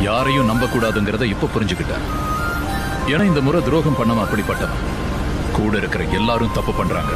யாரையும் நம்ப கூடாதுங்கிறத இப்ப புரிஞ்சுக்கிட்டேன் ஏன்னா இந்த முறை துரோகம் பண்ணவன் அப்படிப்பட்டவன். கூட இருக்கிற எல்லாரும் தப்பு பண்றாங்க.